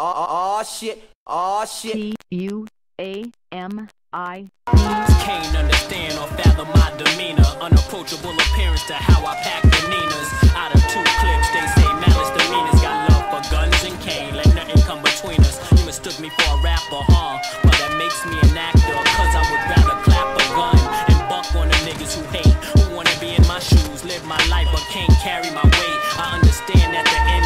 Oh, shit. Oh, shit. T U A M I. Can't understand or fathom my demeanor. Unapproachable appearance to how I pack the Ninas. Out of two clips, they say malice demeanors. Got love for guns and cane. Let nothing come between us. You mistook me for a rapper, huh? Well, that makes me an actor. Cause I would rather clap a gun and buck on the niggas who hate. Who wanna be in my shoes, live my life, but can't carry my weight. I understand that the envy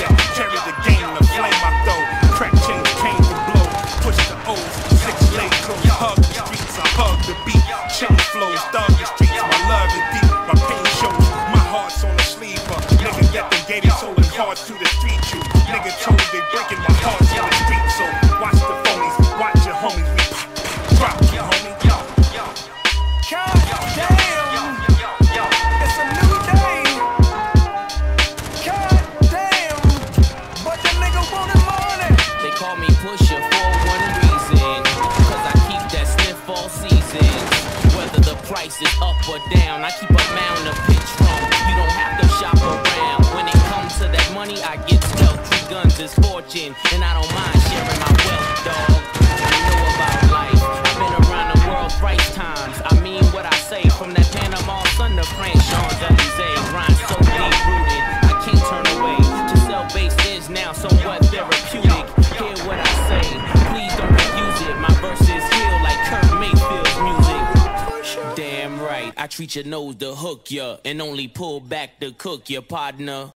that carry the game. The flame I throw, crack chains came to blow. Push the O's, six leg close. Hug the streets, I hug the beat. Chain flows, thug the streets. My love is deep, my pain shows. My heart's on the sleeve. Uh, nigga they gave his soul and hearts to the street. You nigga told they breaking my heart to the street. So call me Pusher for one reason. Cause I keep that sniff all season. Whether the price is up or down, I keep a mound of pitch from. You don't have to shop around. When it comes to that money, I get stealth. Three guns is fortune, and I don't mind sharing my wealth, dog. I know about life. I've been around the world thrice times. I mean what I say. From that Panama Sun to France, Champs-Elysees. Rhyme so deep rooted, I can't turn away. To sell bass is now somewhat therapeutic. Right, I treat your nose to hook ya and only pull back to cook your partner.